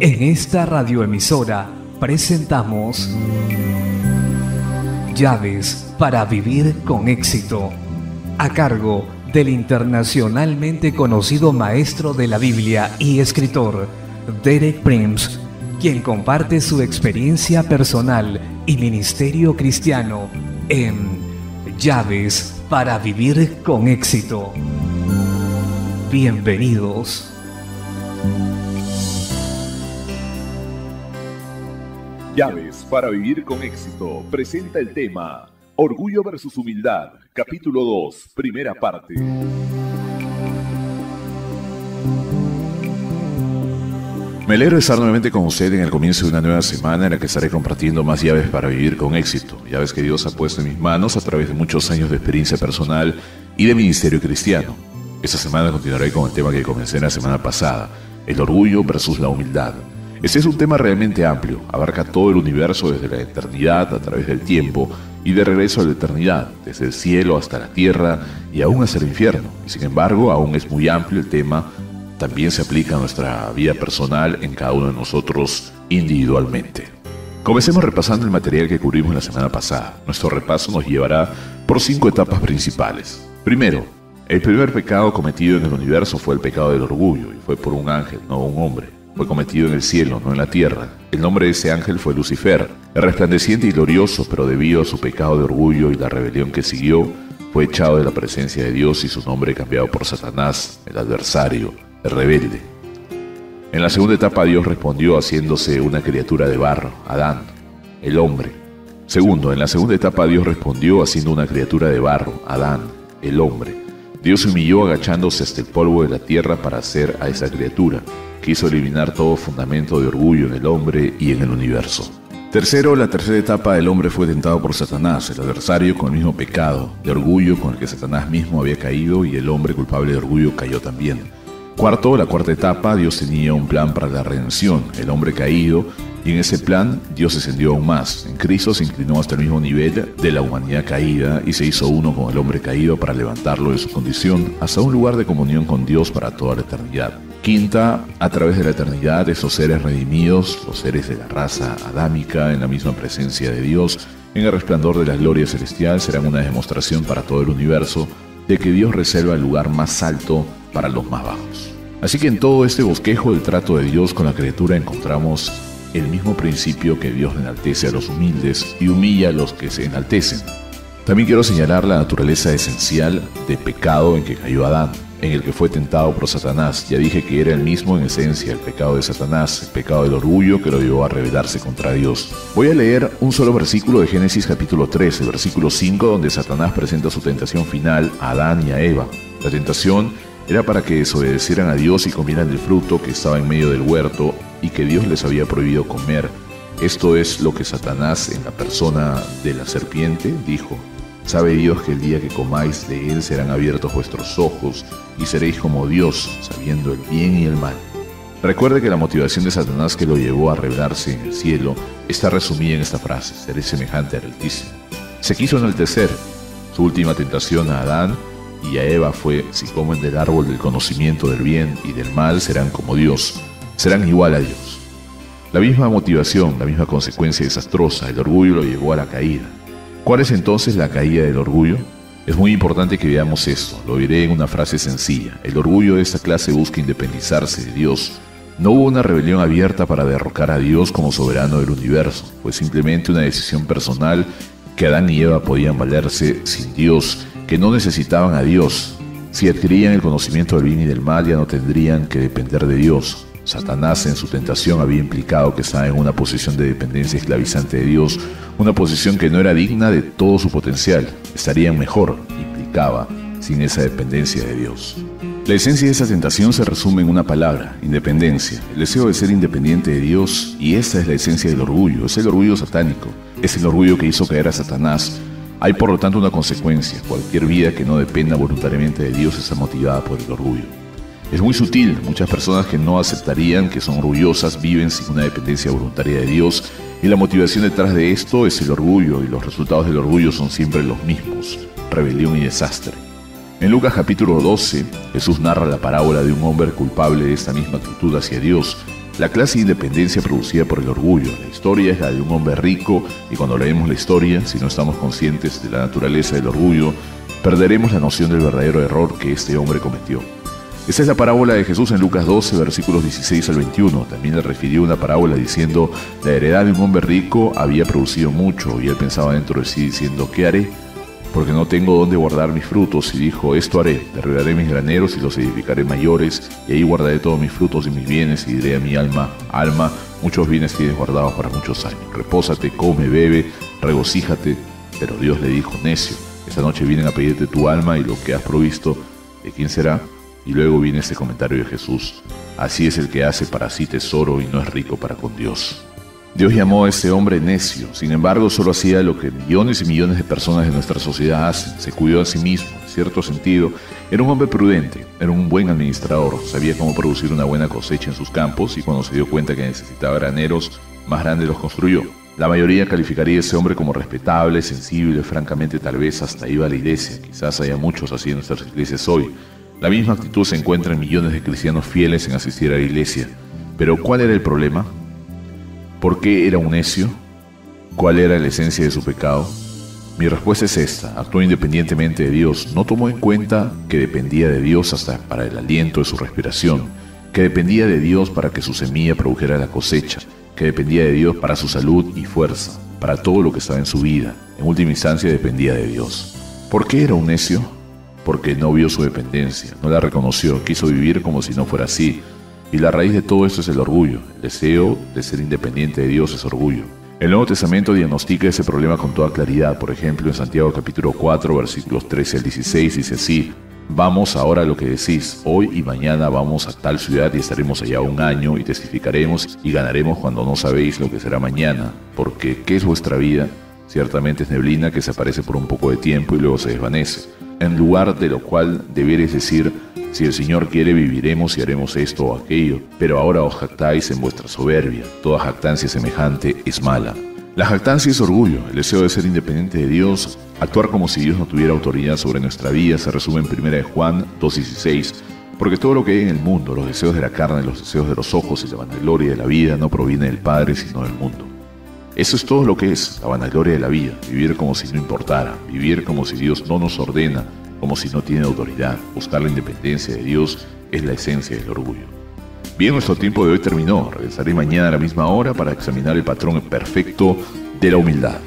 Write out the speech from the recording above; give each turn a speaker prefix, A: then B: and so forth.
A: En esta radioemisora presentamos Llaves para vivir con éxito, a cargo del internacionalmente conocido maestro de la Biblia y escritor Derek Prims, quien comparte su experiencia personal y ministerio cristiano en Llaves para vivir con éxito. Bienvenidos.
B: Llaves para vivir con éxito presenta el tema Orgullo versus Humildad, capítulo 2, primera parte. Me alegro estar nuevamente con usted en el comienzo de una nueva semana en la que estaré compartiendo más llaves para vivir con éxito, llaves que Dios ha puesto en mis manos a través de muchos años de experiencia personal y de ministerio cristiano. Esta semana continuaré con el tema que comencé la semana pasada, el orgullo versus la humildad. Este es un tema realmente amplio, abarca todo el universo desde la eternidad a través del tiempo y de regreso a la eternidad, desde el cielo hasta la tierra y aún hasta el infierno. Y sin embargo, aún es muy amplio el tema, también se aplica a nuestra vida personal en cada uno de nosotros individualmente. Comencemos repasando el material que cubrimos la semana pasada. Nuestro repaso nos llevará por cinco etapas principales. Primero, el primer pecado cometido en el universo fue el pecado del orgullo y fue por un ángel, no un hombre fue cometido en el cielo, no en la tierra. El nombre de ese ángel fue Lucifer, resplandeciente y glorioso, pero debido a su pecado de orgullo y la rebelión que siguió, fue echado de la presencia de Dios y su nombre cambiado por Satanás, el adversario, el rebelde. En la segunda etapa Dios respondió haciéndose una criatura de barro, Adán, el hombre. Segundo, en la segunda etapa Dios respondió haciendo una criatura de barro, Adán, el hombre. Dios humilló agachándose hasta el polvo de la tierra para hacer a esa criatura quiso eliminar todo fundamento de orgullo en el hombre y en el universo. Tercero, la tercera etapa, el hombre fue tentado por Satanás, el adversario con el mismo pecado de orgullo con el que Satanás mismo había caído y el hombre culpable de orgullo cayó también. Cuarto, la cuarta etapa, Dios tenía un plan para la redención, el hombre caído, y en ese plan Dios descendió aún más. En Cristo se inclinó hasta el mismo nivel de la humanidad caída y se hizo uno con el hombre caído para levantarlo de su condición hasta un lugar de comunión con Dios para toda la eternidad. Quinta, a través de la eternidad, esos seres redimidos, los seres de la raza adámica, en la misma presencia de Dios, en el resplandor de la gloria celestial, serán una demostración para todo el universo de que Dios reserva el lugar más alto para los más bajos. Así que en todo este bosquejo del trato de Dios con la criatura encontramos el mismo principio que Dios enaltece a los humildes y humilla a los que se enaltecen. También quiero señalar la naturaleza esencial de pecado en que cayó Adán en el que fue tentado por Satanás. Ya dije que era el mismo en esencia el pecado de Satanás, el pecado del orgullo que lo llevó a rebelarse contra Dios. Voy a leer un solo versículo de Génesis capítulo 3, el versículo 5, donde Satanás presenta su tentación final a Adán y a Eva. La tentación era para que desobedecieran a Dios y comieran del fruto que estaba en medio del huerto y que Dios les había prohibido comer. Esto es lo que Satanás en la persona de la serpiente dijo. Sabe Dios que el día que comáis de él serán abiertos vuestros ojos y seréis como Dios, sabiendo el bien y el mal. Recuerde que la motivación de Satanás que lo llevó a revelarse en el cielo está resumida en esta frase, seré semejante al Altísimo. Se quiso enaltecer. Su última tentación a Adán y a Eva fue, si comen del árbol del conocimiento del bien y del mal, serán como Dios, serán igual a Dios. La misma motivación, la misma consecuencia desastrosa, el orgullo lo llevó a la caída. ¿Cuál es entonces la caída del orgullo? Es muy importante que veamos esto, lo diré en una frase sencilla. El orgullo de esta clase busca independizarse de Dios. No hubo una rebelión abierta para derrocar a Dios como soberano del universo, fue simplemente una decisión personal que Adán y Eva podían valerse sin Dios, que no necesitaban a Dios. Si adquirían el conocimiento del bien y del mal ya no tendrían que depender de Dios. Satanás en su tentación había implicado que estaba en una posición de dependencia esclavizante de Dios, una posición que no era digna de todo su potencial. Estarían mejor, implicaba, sin esa dependencia de Dios. La esencia de esa tentación se resume en una palabra, independencia, el deseo de ser independiente de Dios, y esta es la esencia del orgullo, es el orgullo satánico, es el orgullo que hizo caer a Satanás. Hay por lo tanto una consecuencia, cualquier vida que no dependa voluntariamente de Dios está motivada por el orgullo. Es muy sutil, muchas personas que no aceptarían que son orgullosas viven sin una dependencia voluntaria de Dios. Y la motivación detrás de esto es el orgullo y los resultados del orgullo son siempre los mismos, rebelión y desastre. En Lucas capítulo 12, Jesús narra la parábola de un hombre culpable de esta misma actitud hacia Dios, la clase de independencia producida por el orgullo. La historia es la de un hombre rico y cuando leemos la historia, si no estamos conscientes de la naturaleza del orgullo, perderemos la noción del verdadero error que este hombre cometió. Esa es la parábola de Jesús en Lucas 12, versículos 16 al 21. También le refirió una parábola diciendo, la heredad de un hombre rico había producido mucho y él pensaba dentro de sí diciendo, ¿qué haré? Porque no tengo dónde guardar mis frutos. Y dijo, esto haré, derribaré mis graneros y los edificaré mayores, y ahí guardaré todos mis frutos y mis bienes, y diré a mi alma, alma, muchos bienes tienes guardados para muchos años. Repósate, come, bebe, regocíjate. Pero Dios le dijo, necio, esta noche vienen a pedirte tu alma y lo que has provisto, ¿de quién será? Y luego viene este comentario de Jesús, así es el que hace para sí tesoro y no es rico para con Dios. Dios llamó a este hombre necio, sin embargo solo hacía lo que millones y millones de personas de nuestra sociedad hacen, se cuidó a sí mismo, en cierto sentido, era un hombre prudente, era un buen administrador, sabía cómo producir una buena cosecha en sus campos y cuando se dio cuenta que necesitaba graneros, más grandes los construyó. La mayoría calificaría a ese hombre como respetable, sensible, francamente tal vez hasta iba a la iglesia, quizás haya muchos así en nuestras iglesias hoy. La misma actitud se encuentra en millones de cristianos fieles en asistir a la iglesia. Pero ¿cuál era el problema? ¿Por qué era un necio? ¿Cuál era la esencia de su pecado? Mi respuesta es esta. Actuó independientemente de Dios. No tomó en cuenta que dependía de Dios hasta para el aliento de su respiración, que dependía de Dios para que su semilla produjera la cosecha, que dependía de Dios para su salud y fuerza, para todo lo que estaba en su vida. En última instancia dependía de Dios. ¿Por qué era un necio? Porque no vio su dependencia, no la reconoció, quiso vivir como si no fuera así, y la raíz de todo esto es el orgullo. El deseo de ser independiente de Dios es orgullo. El Nuevo Testamento diagnostica ese problema con toda claridad. Por ejemplo, en Santiago capítulo 4, versículos 13 al 16 dice así, Vamos ahora a lo que decís, hoy y mañana vamos a tal ciudad y estaremos allá un año y testificaremos y ganaremos cuando no sabéis lo que será mañana, porque ¿qué es vuestra vida? Ciertamente es neblina que se aparece por un poco de tiempo y luego se desvanece. En lugar de lo cual debierais decir, si el Señor quiere, viviremos y haremos esto o aquello, pero ahora os jactáis en vuestra soberbia. Toda jactancia semejante es mala. La jactancia es orgullo, el deseo de ser independiente de Dios, actuar como si Dios no tuviera autoridad sobre nuestra vida, se resume en 1 Juan 2.16. Porque todo lo que hay en el mundo, los deseos de la carne, los deseos de los ojos y la vanagloria de la vida, no proviene del Padre, sino del mundo. Eso es todo lo que es la vanagloria de la vida, vivir como si no importara, vivir como si Dios no nos ordena, como si no tiene autoridad. Buscar la independencia de Dios es la esencia del orgullo. Bien, nuestro tiempo de hoy terminó. Regresaré mañana a la misma hora para examinar el patrón perfecto de la humildad.